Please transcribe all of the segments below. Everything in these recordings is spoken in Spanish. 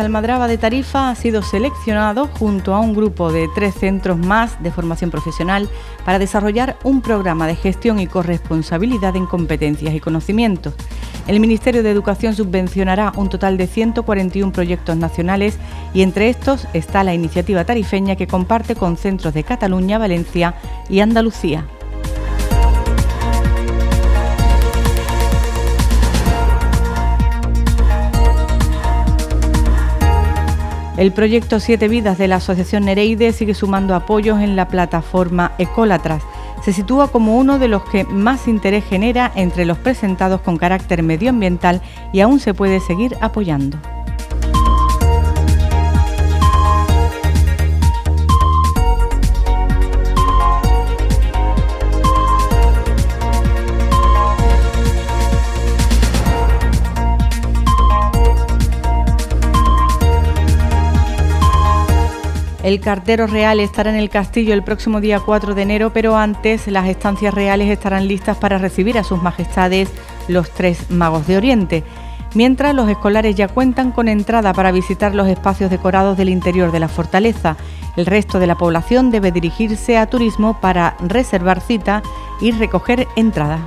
Almadraba de Tarifa ha sido seleccionado junto a un grupo de tres centros más de formación profesional para desarrollar un programa de gestión y corresponsabilidad en competencias y conocimientos. El Ministerio de Educación subvencionará un total de 141 proyectos nacionales y entre estos está la iniciativa tarifeña que comparte con centros de Cataluña, Valencia y Andalucía. El proyecto Siete Vidas de la Asociación Nereide sigue sumando apoyos en la plataforma Ecólatras. Se sitúa como uno de los que más interés genera entre los presentados con carácter medioambiental y aún se puede seguir apoyando. El cartero real estará en el castillo el próximo día 4 de enero, pero antes las estancias reales estarán listas para recibir a sus majestades los tres magos de Oriente. Mientras los escolares ya cuentan con entrada para visitar los espacios decorados del interior de la fortaleza, el resto de la población debe dirigirse a turismo para reservar cita y recoger entrada.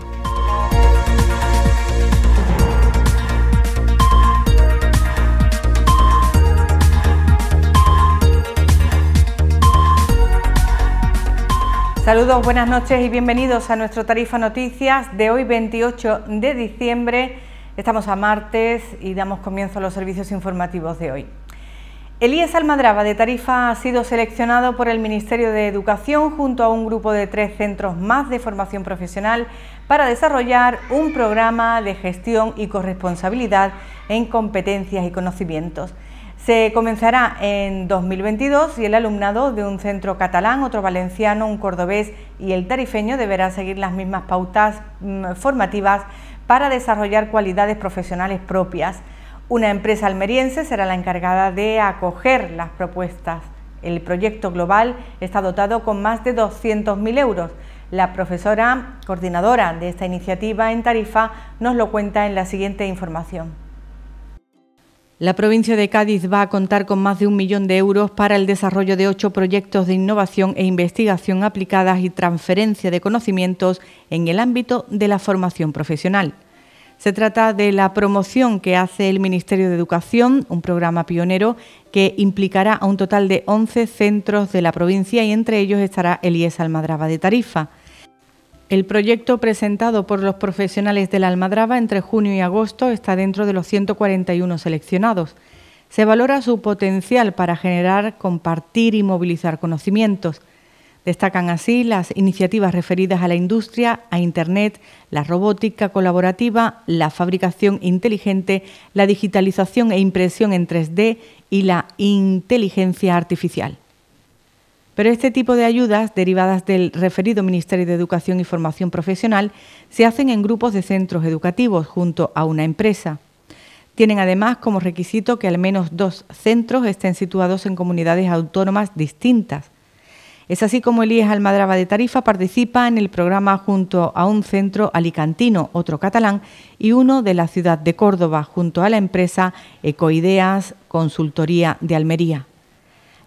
Saludos, buenas noches y bienvenidos a nuestro Tarifa Noticias de hoy 28 de diciembre. Estamos a martes y damos comienzo a los servicios informativos de hoy. Elías Almadraba de Tarifa ha sido seleccionado por el Ministerio de Educación junto a un grupo de tres centros más de formación profesional para desarrollar un programa de gestión y corresponsabilidad en competencias y conocimientos. Se comenzará en 2022 y el alumnado de un centro catalán, otro valenciano, un cordobés y el tarifeño deberá seguir las mismas pautas mm, formativas para desarrollar cualidades profesionales propias. Una empresa almeriense será la encargada de acoger las propuestas. El proyecto global está dotado con más de 200.000 euros. La profesora coordinadora de esta iniciativa en Tarifa nos lo cuenta en la siguiente información. La provincia de Cádiz va a contar con más de un millón de euros para el desarrollo de ocho proyectos de innovación e investigación aplicadas y transferencia de conocimientos en el ámbito de la formación profesional. Se trata de la promoción que hace el Ministerio de Educación, un programa pionero que implicará a un total de 11 centros de la provincia y entre ellos estará el IES Almadraba de Tarifa. El proyecto presentado por los profesionales de la Almadraba entre junio y agosto está dentro de los 141 seleccionados. Se valora su potencial para generar, compartir y movilizar conocimientos. Destacan así las iniciativas referidas a la industria, a Internet, la robótica colaborativa, la fabricación inteligente, la digitalización e impresión en 3D y la inteligencia artificial. Pero este tipo de ayudas, derivadas del referido Ministerio de Educación y Formación Profesional, se hacen en grupos de centros educativos junto a una empresa. Tienen además como requisito que al menos dos centros estén situados en comunidades autónomas distintas. Es así como Elías Almadraba de Tarifa participa en el programa junto a un centro alicantino, otro catalán, y uno de la ciudad de Córdoba, junto a la empresa Ecoideas Consultoría de Almería.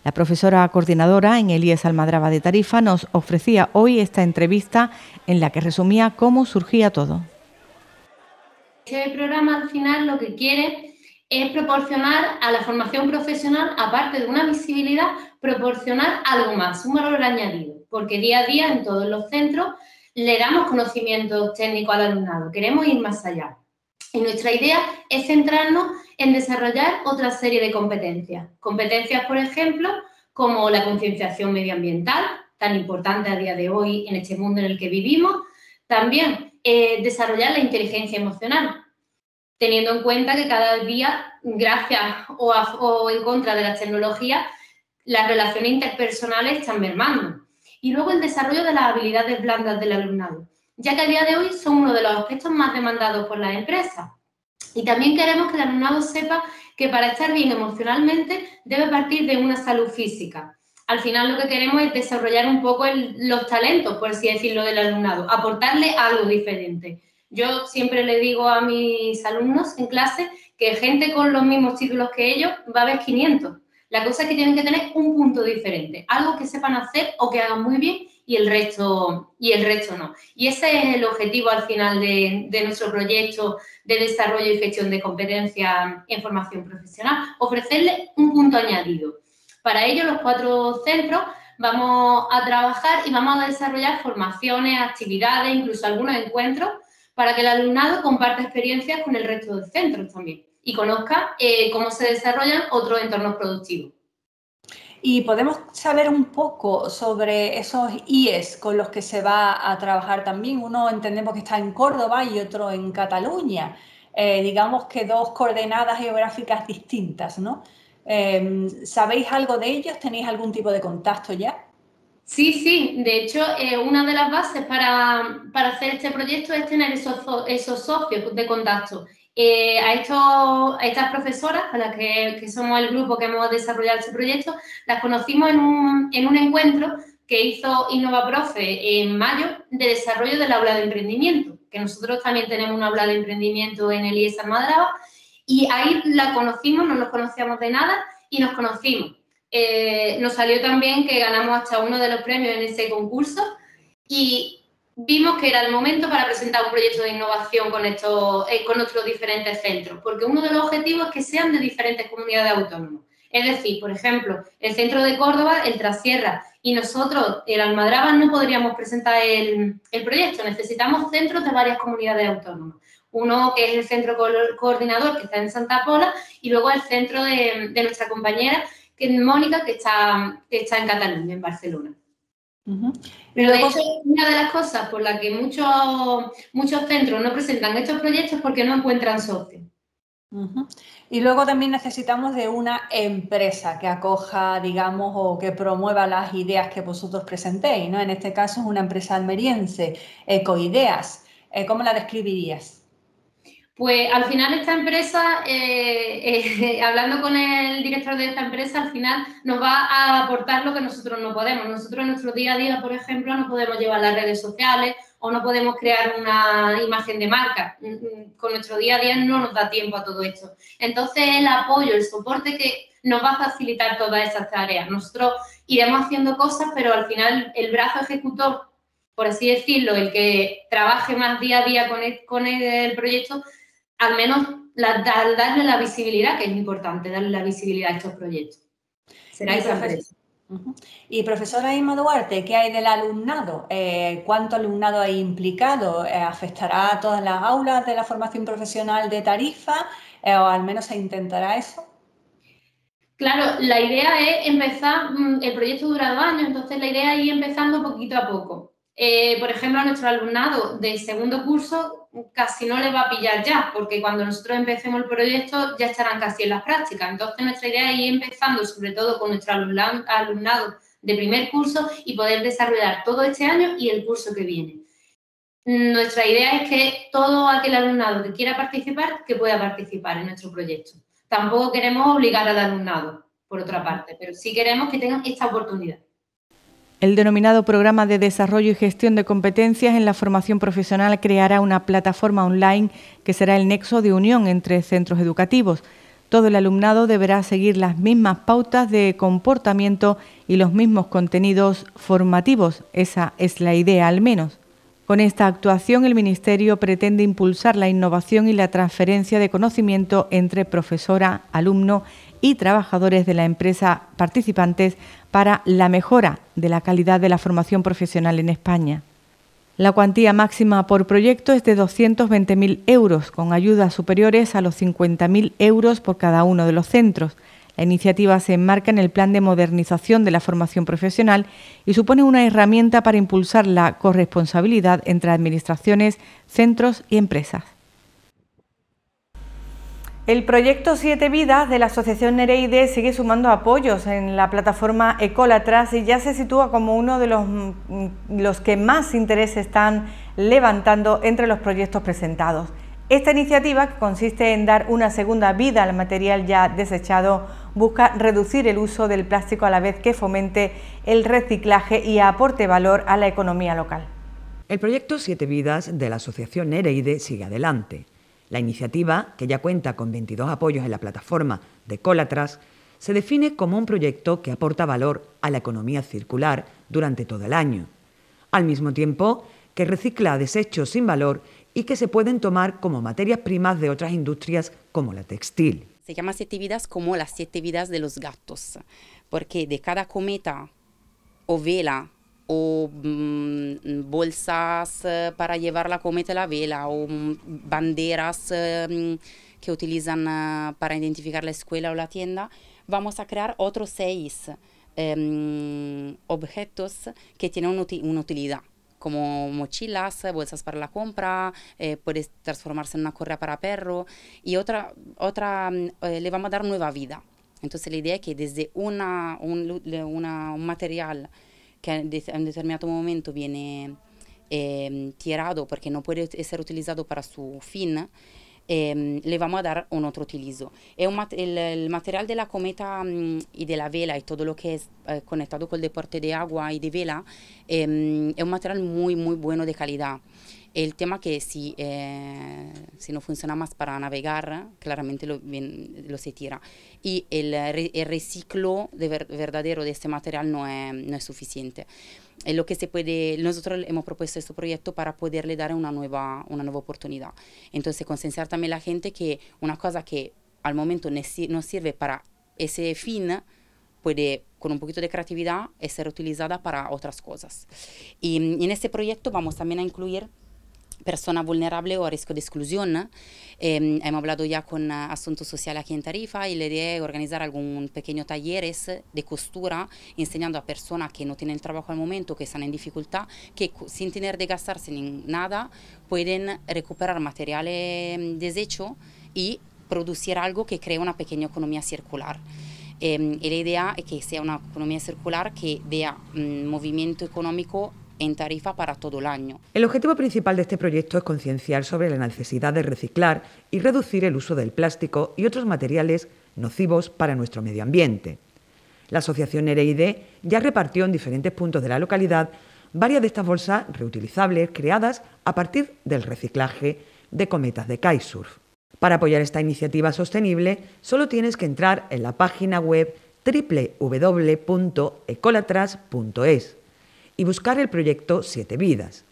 La profesora coordinadora en Elías Almadraba de Tarifa nos ofrecía hoy esta entrevista en la que resumía cómo surgía todo. Este programa al final lo que quiere es proporcionar a la formación profesional, aparte de una visibilidad, proporcionar algo más, un valor añadido, porque día a día en todos los centros le damos conocimientos técnicos al alumnado, queremos ir más allá. Y nuestra idea es centrarnos en desarrollar otra serie de competencias. Competencias, por ejemplo, como la concienciación medioambiental, tan importante a día de hoy en este mundo en el que vivimos. También eh, desarrollar la inteligencia emocional, teniendo en cuenta que cada día, gracias o, o en contra de las tecnologías, las relaciones interpersonales están mermando. Y luego el desarrollo de las habilidades blandas del alumnado ya que a día de hoy son uno de los aspectos más demandados por las empresas. Y también queremos que el alumnado sepa que para estar bien emocionalmente debe partir de una salud física. Al final lo que queremos es desarrollar un poco los talentos, por así decirlo, del alumnado, aportarle algo diferente. Yo siempre le digo a mis alumnos en clase que gente con los mismos títulos que ellos va a haber 500. La cosa es que tienen que tener un punto diferente, algo que sepan hacer o que hagan muy bien y el resto, y el resto no. Y ese es el objetivo al final de, nuestro proyecto de desarrollo y gestión de competencia en formación profesional, ofrecerle un punto añadido. Para ello, los cuatro centros vamos a trabajar y vamos a desarrollar formaciones, actividades, incluso algunos encuentros, para que el alumnado comparta experiencias con el resto de centros también y conozca eh, cómo se desarrollan otros entornos productivos. Y podemos saber un poco sobre esos IES con los que se va a trabajar también. Uno entendemos que está en Córdoba y otro en Cataluña. Eh, digamos que dos coordenadas geográficas distintas, ¿no? Em, ¿Sabéis algo de ellos? ¿Tenéis algún tipo de contacto ya? Sí, sí. De hecho, eh, una de las bases para, hacer este proyecto es tener esos, esos socios de contacto. Eh, a, estas profesoras, a las que, somos el grupo que hemos desarrollado este proyecto, las conocimos en un, encuentro que hizo InnovaProfe en mayo de desarrollo del aula de emprendimiento, que nosotros también tenemos un aula de emprendimiento en el IES Almadraba, y ahí la conocimos, no nos conocíamos de nada y nos conocimos. Eh, nos salió también que ganamos hasta uno de los premios en ese concurso y vimos que era el momento para presentar un proyecto de innovación con, estos, eh, con nuestros diferentes centros, porque uno de los objetivos es que sean de diferentes comunidades autónomas. Es decir, por ejemplo, el centro de Córdoba, el Trasierra, y nosotros, el Almadraba, no podríamos presentar el, proyecto. Necesitamos centros de varias comunidades autónomas. Uno que es el centro coordinador, que está en Santa Pola, y luego el centro de, nuestra compañera, que es Mónica, que está, que está en Cataluña, en Barcelona. Pero de hecho, una de las cosas por las que muchos, muchos centros no presentan estos proyectos es porque no encuentran socios. Y luego también necesitamos de una empresa que acoja, digamos, o que promueva las ideas que vosotros presentéis, ¿no? En este caso es una empresa almeriense, Ecoideas. Eh, ¿Cómo la describirías? Pues al final esta empresa, eh, eh, hablando con el director de esta empresa, al final nos va a aportar lo que nosotros no podemos. Nosotros en nuestro día a día, por ejemplo, no podemos llevar las redes sociales o no podemos crear una imagen de marca. Mm, mm, con nuestro día a día no nos da tiempo a todo esto. Entonces el apoyo, el soporte que nos va a facilitar todas esas tareas. Nosotros iremos haciendo cosas, pero al final el brazo ejecutor, por así decirlo, el que trabaje más día a día con con el proyecto, al menos darle la visibilidad, que es importante, darle la visibilidad a estos proyectos. Será esa empresa. Y profesora Ima Duarte, ¿qué hay del alumnado? Eh, ¿Cuánto alumnado hay implicado? Eh, ¿Afectará a todas las aulas de la formación profesional de Tarifa? Eh, ¿O al menos se intentará eso? Claro, la idea es empezar, mm, el proyecto dura dos años, entonces la idea es ir empezando poquito a poco. por ejemplo, a nuestro alumnado de segundo curso casi no le va a pillar ya, porque cuando nosotros empecemos el proyecto ya estarán casi en las prácticas. Entonces, nuestra idea es ir empezando, sobre todo con nuestro alumnado de primer curso y poder desarrollar todo este año y el curso que viene. Nuestra idea es que todo aquel alumnado que quiera participar, que pueda participar en nuestro proyecto. Tampoco queremos obligar al alumnado, por otra parte, pero sí queremos que tengan esta oportunidad. El denominado Programa de Desarrollo y Gestión de Competencias en la Formación Profesional creará una plataforma online que será el nexo de unión entre centros educativos. Todo el alumnado deberá seguir las mismas pautas de comportamiento y los mismos contenidos formativos. Esa es la idea al menos. Con esta actuación el Ministerio pretende impulsar la innovación y la transferencia de conocimiento entre profesora, alumno y trabajadores de la empresa participantes para la mejora de la calidad de la formación profesional en España. La cuantía máxima por proyecto es de 220.000 euros, con ayudas superiores a los 50.000 euros por cada uno de los centros. La iniciativa se enmarca en el Plan de Modernización de la Formación Profesional y supone una herramienta para impulsar la corresponsabilidad entre administraciones, centros y empresas. El proyecto Siete Vidas de la Asociación Nereide sigue sumando apoyos en la plataforma Ecolatras y ya se sitúa como uno de los, mm, los que más interés están levantando entre los proyectos presentados. Esta iniciativa, que consiste en dar una segunda vida al material ya desechado, busca reducir el uso del plástico a la vez que fomente el reciclaje y aporte valor a la economía local. El proyecto Siete Vidas de la Asociación Nereide sigue adelante. La iniciativa, que ya cuenta con 22 apoyos en la plataforma de Colatras, se define como un proyecto que aporta valor a la economía circular durante todo el año, al mismo tiempo que recicla desechos sin valor y que se pueden tomar como materias primas de otras industrias como la textil. Se llama siete vidas como las siete vidas de los gatos, porque de cada cometa o vela o mm, bolsas eh, para llevar la cometa a la vela o mm, banderas eh, que utilizan eh, para identificar la escuela o la tienda, vamos a crear otros seis em, objetos que tienen una utilidad como mochilas, bolsas para la compra, puede transformarse en una correa para perro y otra, otra mm, le vamos a dar nueva vida. Entonces la idea es que desde una, un, una, un material que en un determinado momento viene eh, tirado porque no puede ser utilizado para su fin, eh, le vamos a dar un otro utilizo. Es un, el, el, material de la cometa um, y de la vela y todo lo que es eh, conectado con el deporte de agua y de vela eh, es un material muy, muy bueno de calidad. El tema que si, eh, si no funciona más para navegar, claramente lo, lo se tira. Y el, el reciclo de ver, verdadero de este material no es, no es suficiente. Es lo que se puede, nosotros hemos propuesto este proyecto para poderle dar una nueva, una nueva oportunidad. Entonces, concienciar también a la gente que una cosa que al momento no sirve para ese fin, puede con un poquito de creatividad ser utilizada para otras cosas. Y en este proyecto vamos también a incluir persona vulnerable o a riesgo de exclusión. Eh, hemos hablado ya con uh, Asuntos Social aquí en Tarifa y la idea es organizar algún pequeño talleres de costura enseñando a personas que no tienen trabajo al momento, que están en dificultad, que sin tener de gastarse ni nada pueden recuperar materiales mm, desecho y producir algo que crea una pequeña economía circular. Eh, y la idea es que sea una economía circular que dé um, movimiento económico en tarifa para todo el año. El objetivo principal de este proyecto es concienciar sobre la necesidad de reciclar y reducir el uso del plástico y otros materiales nocivos para nuestro medio ambiente. La asociación Nereide ya repartió en diferentes puntos de la localidad varias de estas bolsas reutilizables creadas a partir del reciclaje de cometas de kitesurf. Para apoyar esta iniciativa sostenible, solo tienes que entrar en la página web www.ecolatras.es y buscar el proyecto Siete Vidas.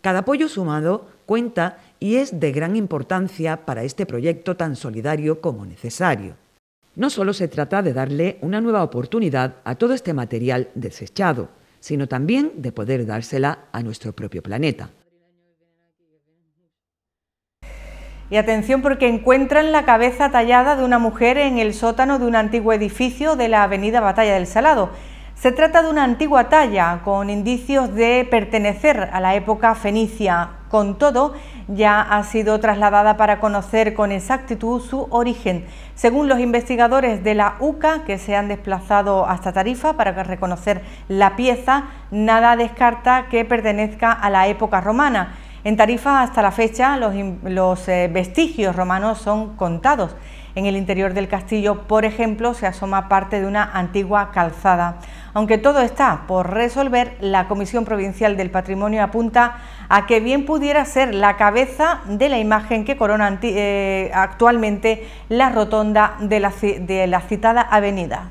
Cada apoyo sumado cuenta y es de gran importancia para este proyecto tan solidario como necesario. No solo se trata de darle una nueva oportunidad a todo este material desechado, sino también de poder dársela a nuestro propio planeta. Y atención porque encuentran la cabeza tallada de una mujer en el sótano de un antiguo edificio de la avenida Batalla del Salado. Se trata de una antigua talla con indicios de pertenecer a la época fenicia. Con todo, ya ha sido trasladada para conocer con exactitud su origen. Según los investigadores de la UCA, que se han desplazado hasta Tarifa para reconocer la pieza, nada descarta que pertenezca a la época romana. En Tarifa, hasta la fecha, los, eh, vestigios romanos son contados. En el interior del castillo, por ejemplo, se asoma parte de una antigua calzada. Aunque todo está por resolver, la Comisión Provincial del Patrimonio apunta a que bien pudiera ser la cabeza de la imagen que corona eh, actualmente la rotonda de la, de la citada avenida.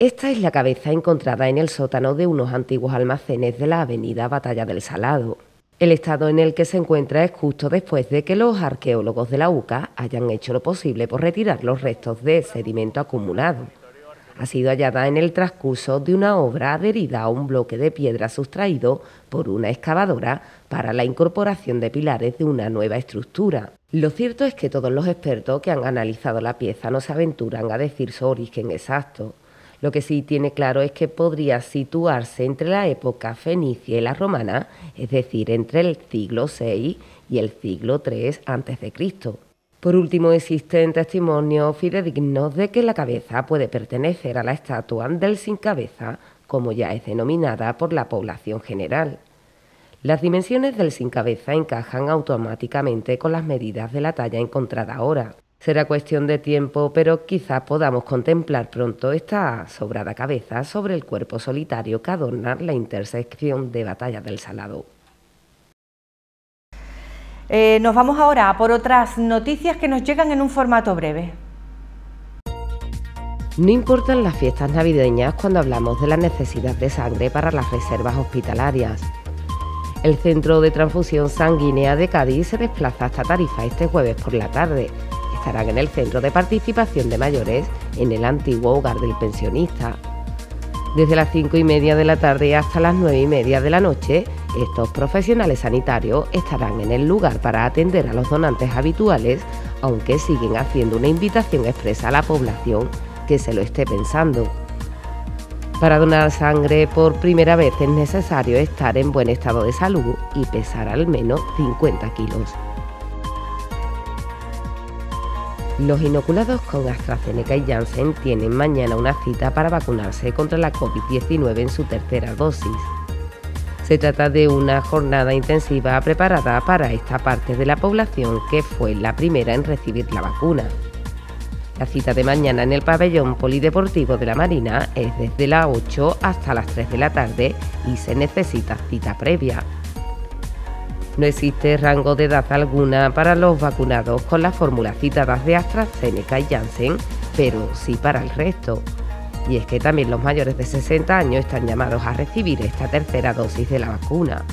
Esta es la cabeza encontrada en el sótano de unos antiguos almacenes de la avenida Batalla del Salado. El estado en el que se encuentra es justo después de que los arqueólogos de la UCA hayan hecho lo posible por retirar los restos de sedimento acumulado. Ha sido hallada en el transcurso de una obra adherida a un bloque de piedra sustraído por una excavadora para la incorporación de pilares de una nueva estructura. Lo cierto es que todos los expertos que han analizado la pieza no se aventuran a decir su origen exacto. Lo que sí tiene claro es que podría situarse entre la época fenicia y la romana, es decir, entre el siglo VI y el siglo III a.C. Por último, existen testimonios fidedignos de que la cabeza puede pertenecer a la estatua del sin cabeza, como ya es denominada por la población general. Las dimensiones del sin cabeza encajan automáticamente con las medidas de la talla encontrada ahora. Será cuestión de tiempo, pero quizás podamos contemplar pronto esta sobrada cabeza sobre el cuerpo solitario que adorna la intersección de Batalla del Salado. Eh, nos vamos ahora por otras noticias que nos llegan en un formato breve. No importan las fiestas navideñas cuando hablamos de la necesidad de sangre para las reservas hospitalarias. El Centro de Transfusión Sanguínea de Cádiz se desplaza hasta Tarifa este jueves por la tarde. Estarán en el Centro de Participación de Mayores en el antiguo hogar del pensionista. Desde las 5 y media de la tarde hasta las 9 y media de la noche, estos profesionales sanitarios estarán en el lugar para atender a los donantes habituales, aunque siguen haciendo una invitación expresa a la población que se lo esté pensando. Para donar sangre por primera vez es necesario estar en buen estado de salud y pesar al menos 50 kilos. Los inoculados con AstraZeneca y Janssen tienen mañana una cita para vacunarse contra la COVID-19 en su tercera dosis. Se trata de una jornada intensiva preparada para esta parte de la población que fue la primera en recibir la vacuna. La cita de mañana en el pabellón polideportivo de la Marina es desde las 8 hasta las 3 de la tarde y se necesita cita previa. No existe rango de edad alguna para los vacunados con las fórmulas citadas de AstraZeneca y Janssen, pero sí para el resto. Y es que también los mayores de 60 años están llamados a recibir esta tercera dosis de la vacuna.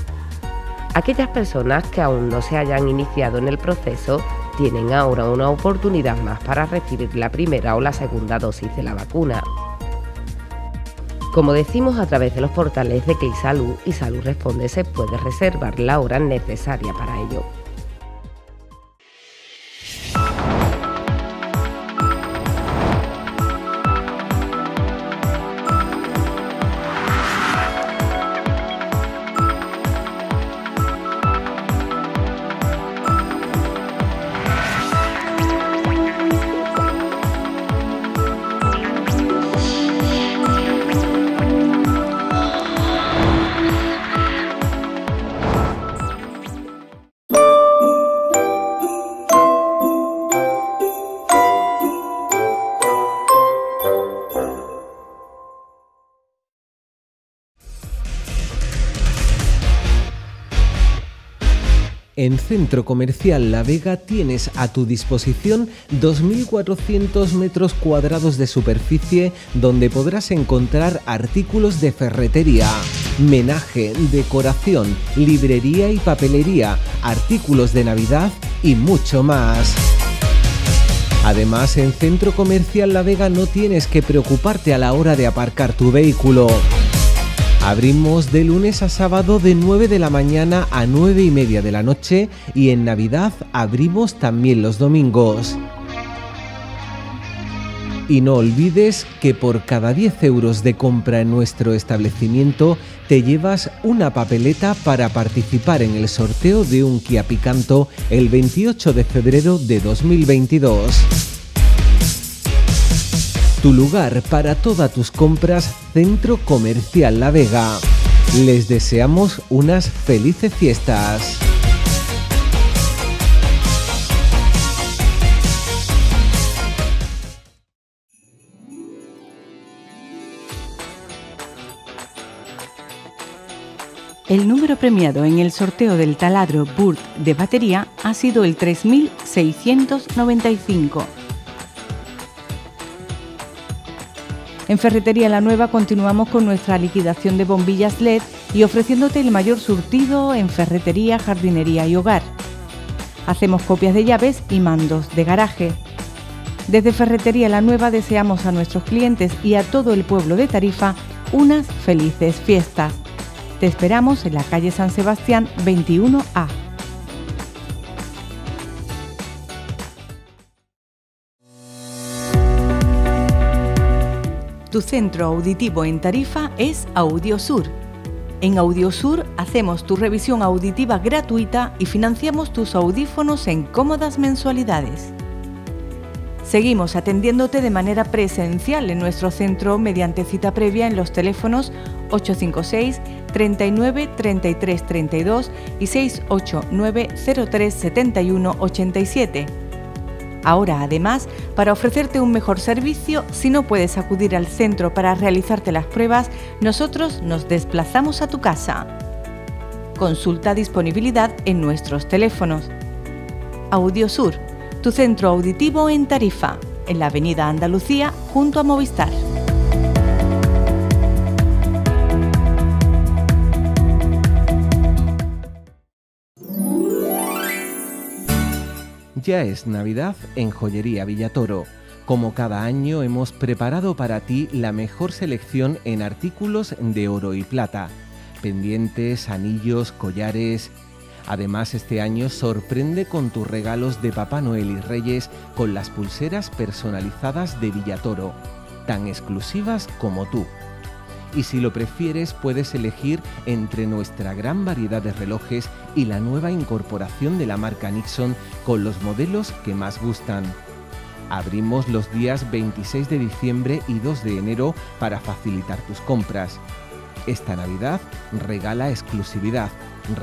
Aquellas personas que aún no se hayan iniciado en el proceso tienen ahora una oportunidad más para recibir la primera o la segunda dosis de la vacuna. Como decimos a través de los portales de Salud y Salud Responde se puede reservar la hora necesaria para ello. En Centro Comercial La Vega tienes a tu disposición 2.400 metros cuadrados de superficie donde podrás encontrar artículos de ferretería, menaje, decoración, librería y papelería, artículos de Navidad y mucho más. Además, en Centro Comercial La Vega no tienes que preocuparte a la hora de aparcar tu vehículo. Abrimos de lunes a sábado de 9 de la mañana a 9 y media de la noche y en Navidad abrimos también los domingos. Y no olvides que por cada 10 euros de compra en nuestro establecimiento te llevas una papeleta para participar en el sorteo de un Kia Picanto el 28 de febrero de 2022. Tu lugar para todas tus compras, Centro Comercial La Vega. Les deseamos unas felices fiestas. El número premiado en el sorteo del taladro Burt de batería ha sido el 3695 En Ferretería La Nueva continuamos con nuestra liquidación de bombillas LED y ofreciéndote el mayor surtido en ferretería, jardinería y hogar. Hacemos copias de llaves y mandos de garaje. Desde Ferretería La Nueva deseamos a nuestros clientes y a todo el pueblo de Tarifa unas felices fiestas. Te esperamos en la calle San Sebastián 21A. Tu centro auditivo en Tarifa es Audiosur. En Audiosur hacemos tu revisión auditiva gratuita y financiamos tus audífonos en cómodas mensualidades. Seguimos atendiéndote de manera presencial en nuestro centro mediante cita previa en los teléfonos 856 39 33 32 y 689 03 71 87 Ahora, además, para ofrecerte un mejor servicio, si no puedes acudir al centro para realizarte las pruebas, nosotros nos desplazamos a tu casa. Consulta disponibilidad en nuestros teléfonos. Audiosur, tu centro auditivo en Tarifa, en la Avenida Andalucía junto a Movistar. Es Navidad en Joyería Villatoro. Como cada año hemos preparado para ti la mejor selección en artículos de oro y plata, pendientes, anillos, collares. Además este año sorprende con tus regalos de Papá Noel y Reyes con las pulseras personalizadas de Villatoro, tan exclusivas como tú. Y si lo prefieres puedes elegir entre nuestra gran variedad de relojes y la nueva incorporación de la marca Nixon con los modelos que más gustan. Abrimos los días 26 de diciembre y 2 de enero para facilitar tus compras. Esta Navidad regala exclusividad,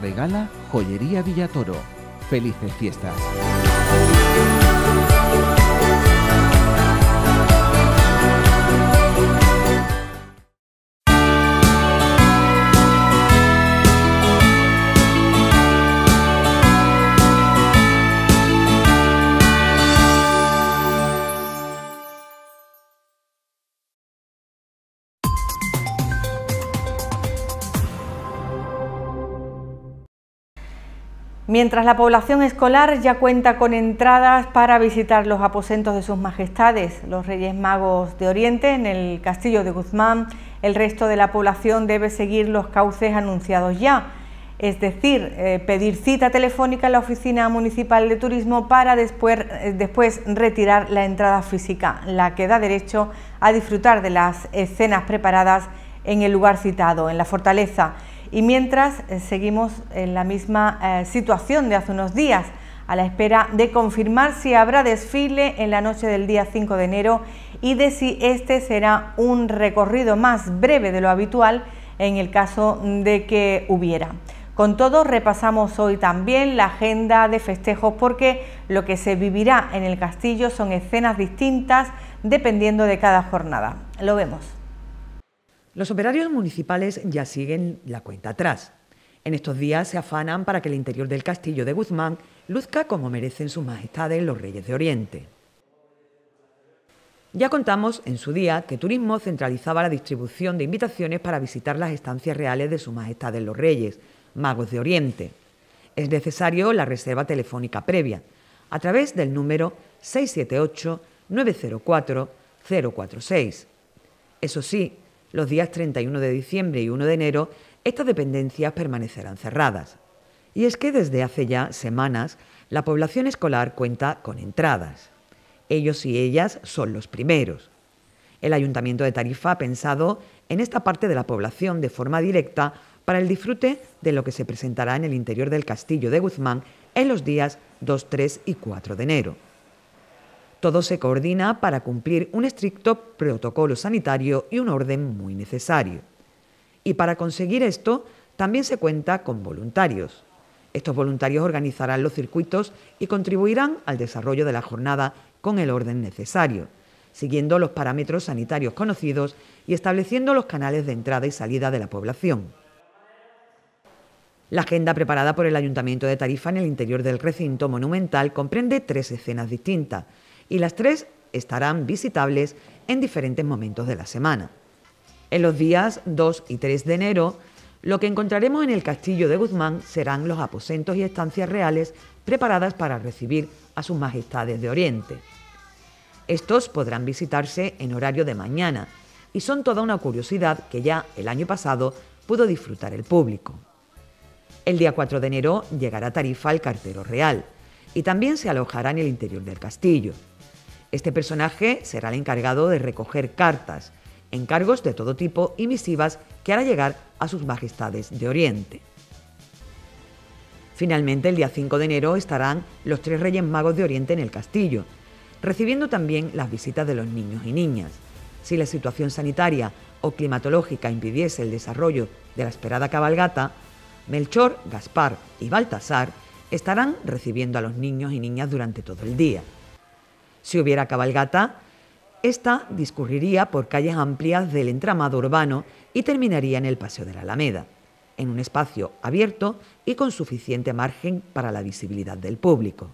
regala Joyería Villatoro. Felices fiestas. Mientras la población escolar ya cuenta con entradas para visitar los aposentos de sus majestades, los Reyes Magos de Oriente, en el Castillo de Guzmán, el resto de la población debe seguir los cauces anunciados ya, es decir, eh, pedir cita telefónica en la Oficina Municipal de Turismo para eh, después retirar la entrada física, la que da derecho a disfrutar de las escenas preparadas en el lugar citado, en la fortaleza y mientras eh, seguimos en la misma eh, situación de hace unos días, a la espera de confirmar si habrá desfile en la noche del día 5 de enero y de si este será un recorrido más breve de lo habitual en el caso de que hubiera. Con todo, repasamos hoy también la agenda de festejos porque lo que se vivirá en el castillo son escenas distintas dependiendo de cada jornada. Lo vemos. Los operarios municipales ya siguen la cuenta atrás. En estos días se afanan para que el interior del castillo de Guzmán luzca como merecen sus majestades los reyes de Oriente. Ya contamos en su día que Turismo centralizaba la distribución de invitaciones para visitar las estancias reales de sus majestades los reyes, magos de Oriente. Es necesario la reserva telefónica previa, a través del número 678-904-046. Eso sí, los días 31 de diciembre y 1 de enero, estas dependencias permanecerán cerradas. Y es que desde hace ya semanas la población escolar cuenta con entradas. Ellos y ellas son los primeros. El Ayuntamiento de Tarifa ha pensado en esta parte de la población de forma directa para el disfrute de lo que se presentará en el interior del castillo de Guzmán en los días 2, 3 y 4 de enero. Todo se coordina para cumplir un estricto protocolo sanitario y un orden muy necesario. Y para conseguir esto, también se cuenta con voluntarios. Estos voluntarios organizarán los circuitos y contribuirán al desarrollo de la jornada con el orden necesario, siguiendo los parámetros sanitarios conocidos y estableciendo los canales de entrada y salida de la población. La agenda preparada por el Ayuntamiento de Tarifa en el interior del recinto monumental comprende tres escenas distintas, y las tres estarán visitables en diferentes momentos de la semana. En los días 2 y 3 de enero, lo que encontraremos en el castillo de Guzmán serán los aposentos y estancias reales preparadas para recibir a sus majestades de Oriente. Estos podrán visitarse en horario de mañana y son toda una curiosidad que ya el año pasado pudo disfrutar el público. El día 4 de enero llegará Tarifa el cartero real y también se alojará en el interior del castillo. Este personaje será el encargado de recoger cartas, encargos de todo tipo y misivas que hará llegar a sus majestades de Oriente. Finalmente, el día 5 de enero estarán los tres Reyes Magos de Oriente en el castillo, recibiendo también las visitas de los niños y niñas. Si la situación sanitaria o climatológica impidiese el desarrollo de la esperada cabalgata, Melchor, Gaspar y Baltasar estarán recibiendo a los niños y niñas durante todo el día. Si hubiera cabalgata, esta discurriría por calles amplias del entramado urbano y terminaría en el Paseo de la Alameda. en un espacio abierto y con suficiente margen para la visibilidad del público.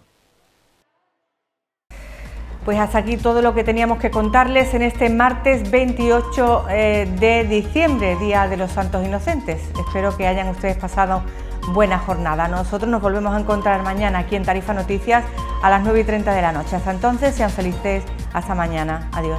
Pues hasta aquí todo lo que teníamos que contarles en este martes 28 eh, de diciembre, Día de los Santos Inocentes. Espero que hayan ustedes pasado buena jornada. Nosotros nos volvemos a encontrar mañana aquí en Tarifa Noticias a las 9 y 30 de la noche. Hasta entonces, sean felices. Hasta mañana. Adiós.